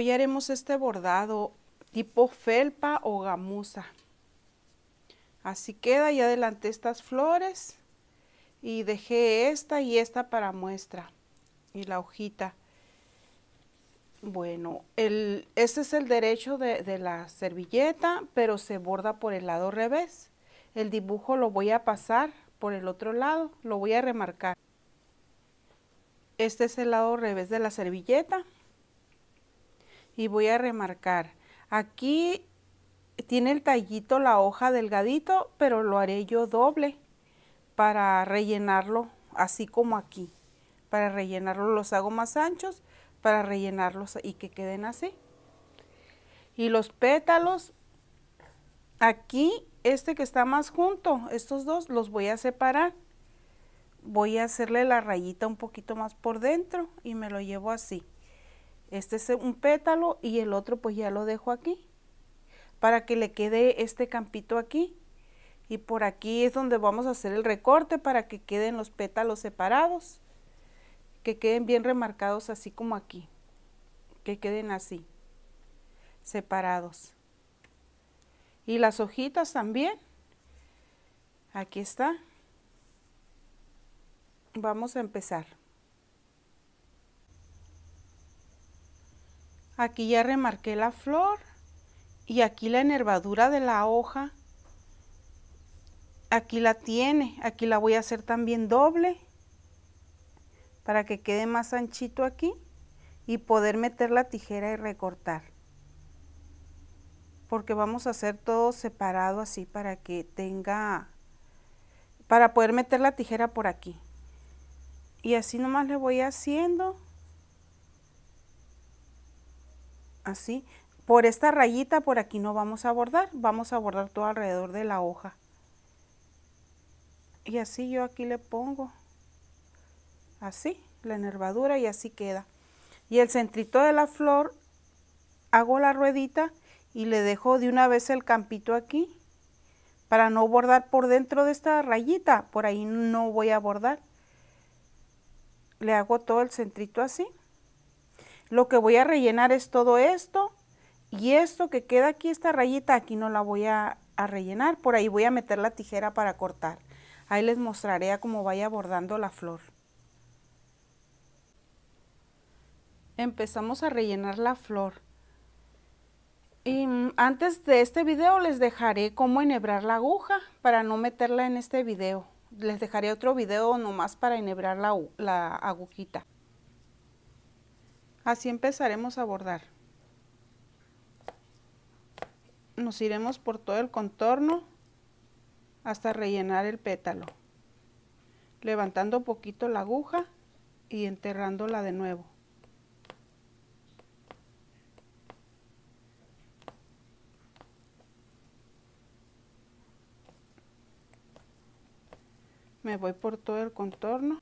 Hoy haremos este bordado tipo felpa o gamuza. Así queda, y adelanté estas flores y dejé esta y esta para muestra y la hojita. Bueno, el, este es el derecho de, de la servilleta, pero se borda por el lado revés. El dibujo lo voy a pasar por el otro lado, lo voy a remarcar. Este es el lado revés de la servilleta y voy a remarcar. Aquí tiene el tallito la hoja delgadito, pero lo haré yo doble para rellenarlo así como aquí. Para rellenarlo los hago más anchos para rellenarlos y que queden así. Y los pétalos, aquí, este que está más junto, estos dos los voy a separar. Voy a hacerle la rayita un poquito más por dentro y me lo llevo así. Este es un pétalo y el otro pues ya lo dejo aquí para que le quede este campito aquí. Y por aquí es donde vamos a hacer el recorte para que queden los pétalos separados que queden bien remarcados así como aquí, que queden así, separados. Y las hojitas también, aquí está. Vamos a empezar. Aquí ya remarqué la flor y aquí la enervadura de la hoja. Aquí la tiene, aquí la voy a hacer también doble para que quede más anchito aquí y poder meter la tijera y recortar. Porque vamos a hacer todo separado así para que tenga, para poder meter la tijera por aquí. Y así nomás le voy haciendo. Así. Por esta rayita por aquí no vamos a bordar, vamos a bordar todo alrededor de la hoja. Y así yo aquí le pongo así, la nervadura y así queda. Y el centrito de la flor, hago la ruedita y le dejo de una vez el campito aquí para no bordar por dentro de esta rayita, por ahí no voy a bordar. Le hago todo el centrito así. Lo que voy a rellenar es todo esto y esto que queda aquí, esta rayita, aquí no la voy a, rellenar, por ahí voy a meter la tijera para cortar. Ahí les mostraré a cómo vaya bordando la flor. empezamos a rellenar la flor. Y mm, antes de este video les dejaré cómo enhebrar la aguja para no meterla en este video. Les dejaré otro video nomás para enhebrar la agujita. Así empezaremos a bordar. Nos iremos por todo el contorno hasta rellenar el pétalo. Levantando poquito la aguja y enterrándola de nuevo. me voy por todo el contorno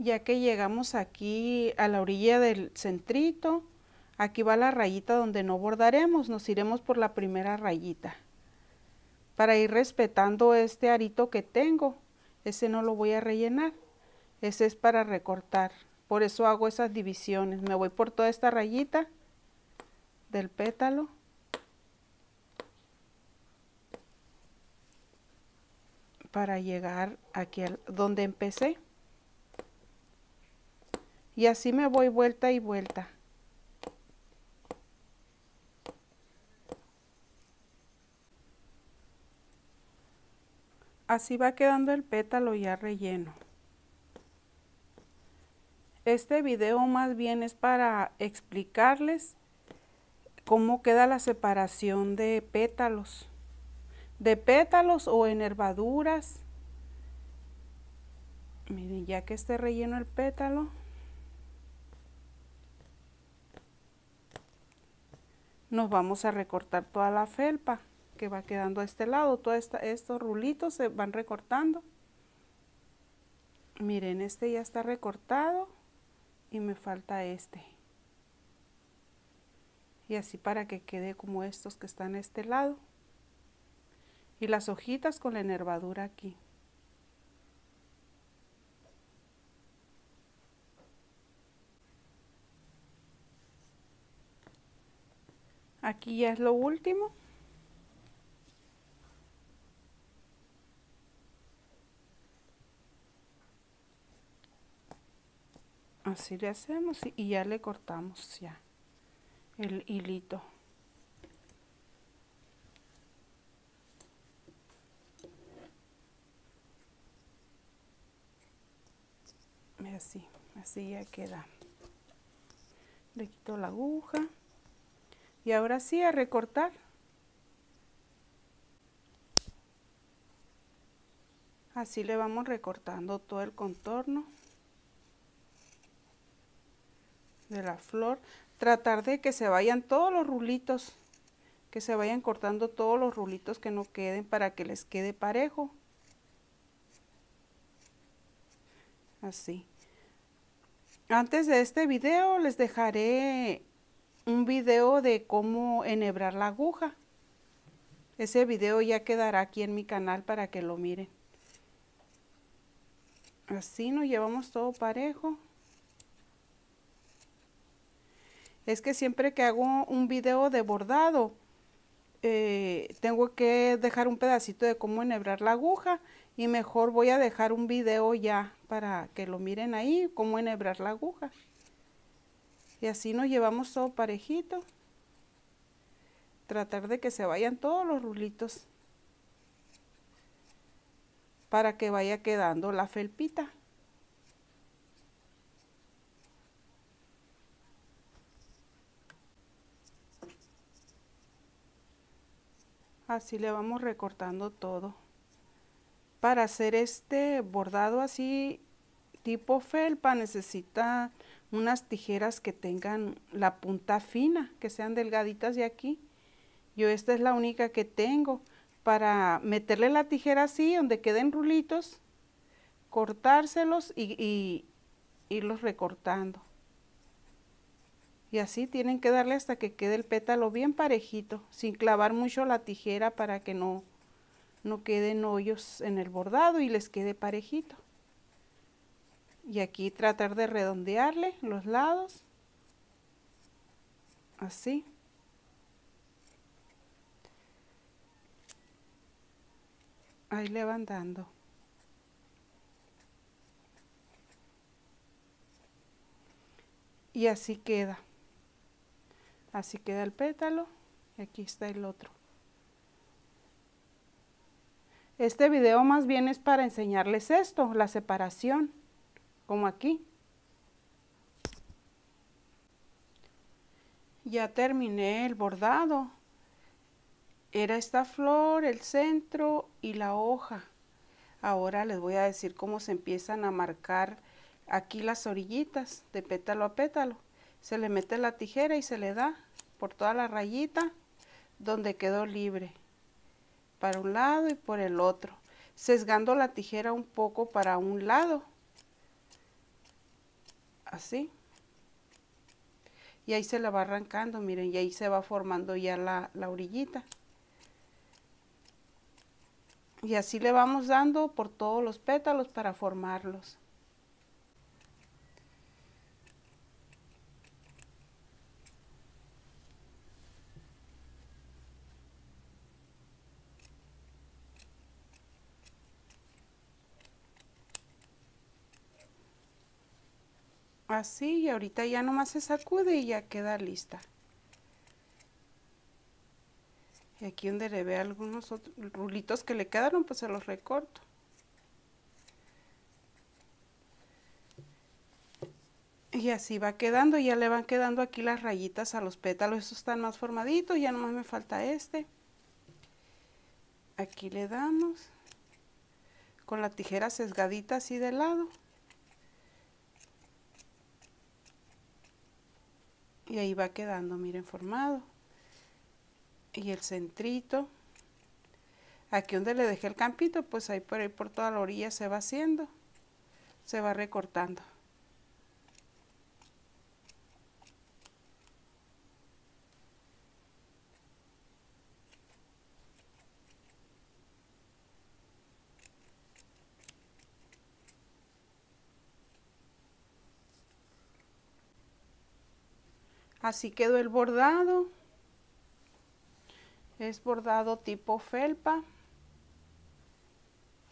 ya que llegamos aquí a la orilla del centrito aquí va la rayita donde no bordaremos nos iremos por la primera rayita. Para ir respetando este arito que tengo ese no lo voy a rellenar ese es para recortar. Por eso hago esas divisiones me voy por toda esta rayita del pétalo. Para llegar aquí al, donde empecé. Y así me voy vuelta y vuelta. Así va quedando el pétalo ya relleno. Este video más bien es para explicarles cómo queda la separación de pétalos de pétalos o enervaduras. Miren, ya que esté relleno el pétalo, nos vamos a recortar toda la felpa que va quedando a este lado. Todos estos rulitos se van recortando. Miren, este ya está recortado y me falta este. Y así para que quede como estos que están a este lado y las hojitas con la enervadura aquí. Aquí ya es lo último. Así le hacemos y ya le cortamos ya el hilito. Así así ya queda. Le quito la aguja y ahora sí a recortar. Así le vamos recortando todo el contorno de la flor. Tratar de que se vayan todos los rulitos que se vayan cortando todos los rulitos que no queden para que les quede parejo. Así. Antes de este video les dejaré un video de cómo enhebrar la aguja. Ese video ya quedará aquí en mi canal para que lo miren. Así nos llevamos todo parejo. Es que siempre que hago un video de bordado, eh, tengo que dejar un pedacito de cómo enhebrar la aguja y mejor voy a dejar un video ya para que lo miren ahí, cómo enhebrar la aguja. Y así nos llevamos todo parejito. Tratar de que se vayan todos los rulitos para que vaya quedando la felpita. así le vamos recortando todo para hacer este bordado así tipo felpa necesita unas tijeras que tengan la punta fina que sean delgaditas de aquí yo esta es la única que tengo para meterle la tijera así donde queden rulitos cortárselos y, irlos recortando y así tienen que darle hasta que quede el pétalo bien parejito, sin clavar mucho la tijera para que no, no queden hoyos en el bordado y les quede parejito. Y aquí tratar de redondearle los lados, así. Ahí le van dando. Y así queda. Así queda el pétalo y aquí está el otro. Este video más bien es para enseñarles esto, la separación, como aquí. Ya terminé el bordado. Era esta flor, el centro y la hoja. Ahora les voy a decir cómo se empiezan a marcar aquí las orillitas de pétalo a pétalo se le mete la tijera y se le da por toda la rayita donde quedó libre para un lado y por el otro sesgando la tijera un poco para un lado así. Y ahí se la va arrancando miren y ahí se va formando ya la, la orillita. Y así le vamos dando por todos los pétalos para formarlos así y ahorita ya nomás se sacude y ya queda lista. Y aquí donde le ve algunos rulitos que le quedaron pues se los recorto. Y así va quedando ya le van quedando aquí las rayitas a los pétalos. Estos están más formaditos ya nomás me falta este. Aquí le damos con la tijera sesgadita así de lado y ahí va quedando miren formado. Y el centrito. Aquí donde le dejé el campito pues ahí por ahí por toda la orilla se va haciendo se va recortando Así quedó el bordado. Es bordado tipo felpa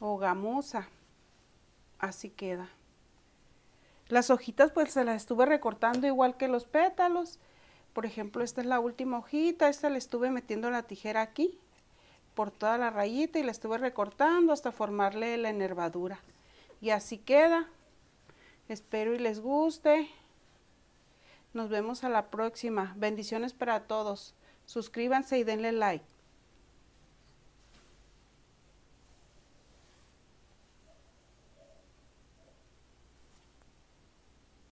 o gamuza. Así queda. Las hojitas pues se las estuve recortando igual que los pétalos. Por ejemplo, esta es la última hojita, esta le estuve metiendo la tijera aquí por toda la rayita y la estuve recortando hasta formarle la enervadura. Y así queda. Espero y les guste. Nos vemos a la próxima. Bendiciones para todos. Suscríbanse y denle like.